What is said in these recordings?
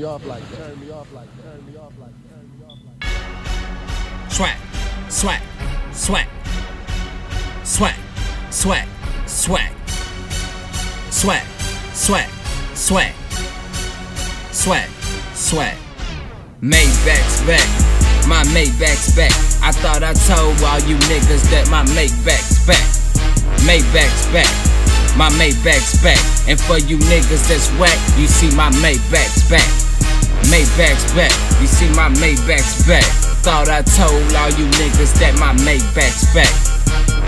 me off like that. Turn me off like that. Turn me off like that. Turn me off like that. Swag, swag, swag, swag, swag, swag, swag, swag, swag, swag, swag. Maybach's back, my Maybach's back. I thought I told all you niggas that my Maybach's back. Maybach's back, my Maybach's back. And for you niggas that's whack, you see my Maybach's back. Maybach's back, you see my Maybach's back. Thought I told all you niggas that my Maybach's back.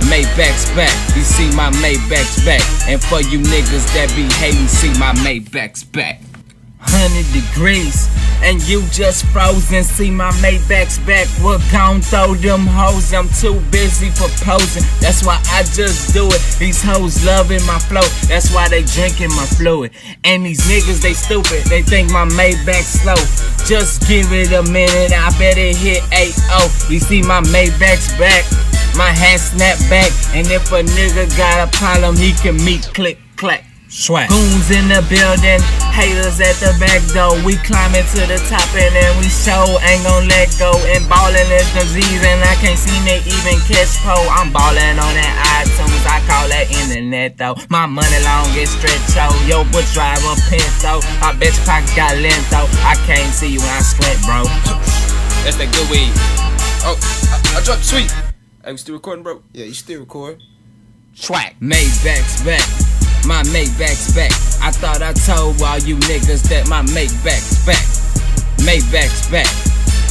Maybach's back, you see my Maybach's back. And for you niggas that be hating, see my Maybach's back. 100 degrees, and you just frozen. See my Maybach's back, we're gon' throw them hoes. I'm too busy proposing, that's why I just do it. These hoes loving my flow, that's why they drinking my fluid. And these niggas, they stupid, they think my Maybach's slow. Just give it a minute, I bet it hit 8-0. You see my Maybach's back, my hat snap back. And if a nigga got a problem, he can meet click clack. Swag. Goons in the building, haters at the back door. We climbing to the top and then we show ain't gon' let go. And ballin' is disease and I can't see me even catch pole. I'm ballin' on that iTunes, I call that internet though. My money long get stretched out. Yo, but drive a pinto. I bet your pocket got lento. I can't see you when I squint, bro. That's that good weed. Oh, I, I dropped sweet. Hey, we still recording, bro? Yeah, you still record. Swag. Maybach's back. My Maybach's back. I thought I told all you niggas that my Maybach's back. Maybach's back.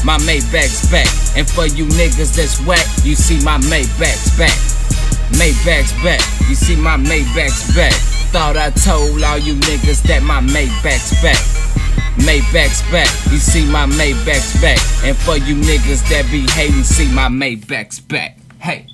My Maybach's back. And for you niggas that's whack, you see my Maybach's back. Maybach's back. You see my Maybach's back. Thought I told all you niggas that my Maybach's back. Maybach's back. You see my Maybach's back. And for you niggas that be hating, see my Maybach's back. Hey.